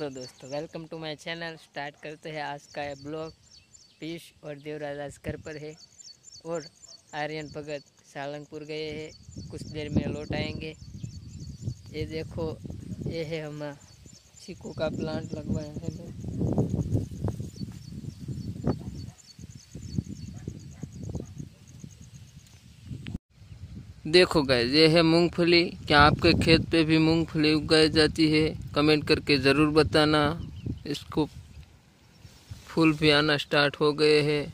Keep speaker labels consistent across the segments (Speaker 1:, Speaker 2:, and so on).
Speaker 1: तो दोस्तों welcome to my channel start करते हैं आज का ब्लॉग पीश और देवराज आज घर पर है और आर्यन भगत सालंगपुर गए हैं। कुछ देर में लौट आएँगे। ये देखो, ये है हम चीकू का प्लांट लगवाया है। देखो गए ये है मूंगफली। क्या आपके खेत पे भी मूंगफली उगाई जाती है? कमेंट करके ज़रूर बताना। इसको फूल भी आना स्टार्ट हो गए हैं।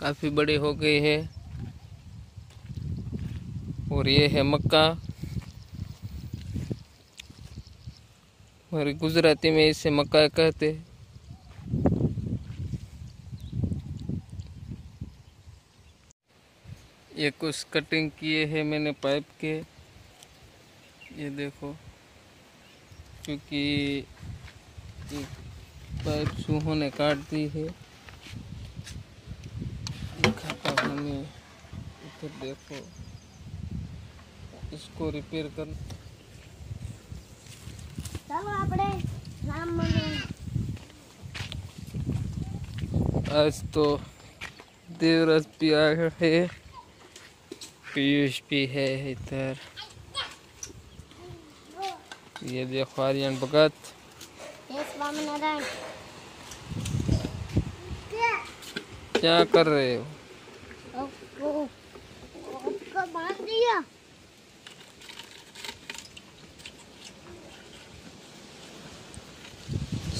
Speaker 1: काफ़ी बड़े हो गए हैं। और ये है मक्का। और गुजराती में इसे मक्का कहते हैं। ये कुछ कटिंग किए हैं मैंने पाइप के। ये देखो क्योंकि पाइप सूहों ने काट दी है। दिखाता हूँ मैं इधर देखो इसको रिपेयर कर। आज तो देवराज भी आया है। पीयूष भी है इधर। ये देखो आर्यन भगत। क्या कर रहे हो?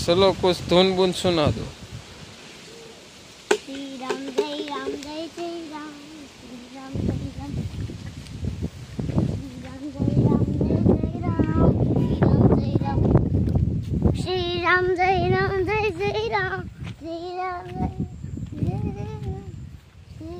Speaker 1: चलो कुछ धुन बुन सुना दो।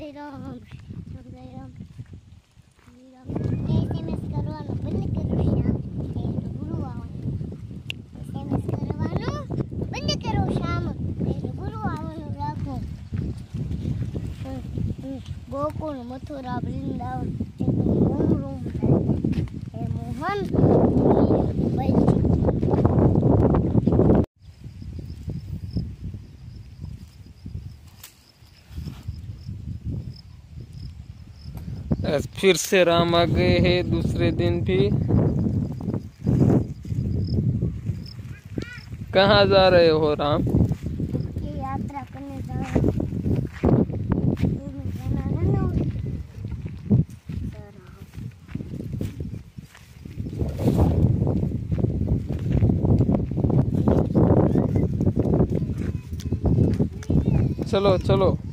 Speaker 2: જય બંધ કરો શ્યામ એ ગુરુ આવવાનું એસએમએસ કરવાનું બંધ કરો શ્યામ એ ગુરુ આવવાનું રાખો. ગોકુળ મથુરા વૃંદાવન રૂમ રૂમ એ મોહન વૈદ્ય
Speaker 1: फिर से राम आ गए हैं दूसरे दिन भी। कहाँ जा रहे हो राम?
Speaker 2: यात्रा करने जा रहे।
Speaker 1: चलो चलो।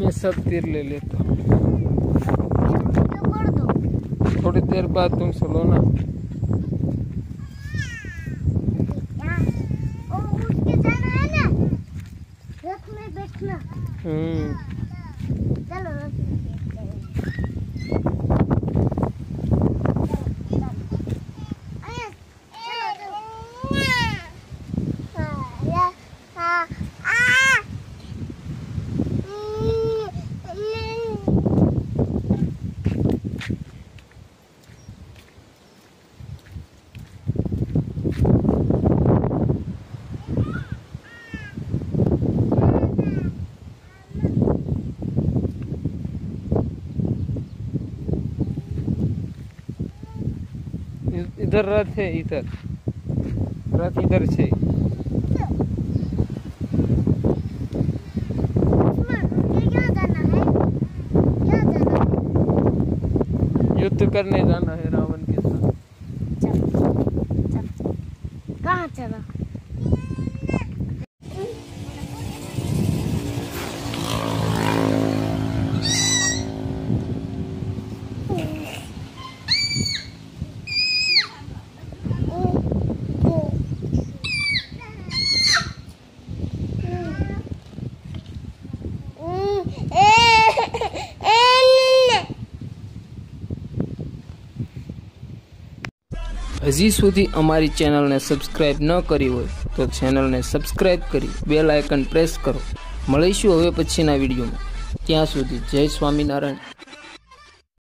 Speaker 1: मैं सब तीर ले लेता हूँ। थोड़ी देर बाद तुम सुनो ना।
Speaker 2: है
Speaker 1: हम्म।
Speaker 2: चलो रथ में बैठते हैं। चलो, चलो। अरे, चलो, चलो। हाँ, या, हाँ, आ। हम्म, हम्म।
Speaker 1: इ- इधर रथ है, इधर। रथ इधर से। युद्ध करने जाना है रावण के साथ।
Speaker 2: चल चल कहाँ चला?
Speaker 1: હજી સુધી અમારી ચેનલને સબસ્ક્રાઇબ ન કરી હોય તો ચેનલને સબસ્ક્રાઇબ કરી બેલ આઇકન પ્રેસ કરો મળીશું હવે પછીના વિડીયોમાં ત્યાં સુધી જય સ્વામિનારાયણ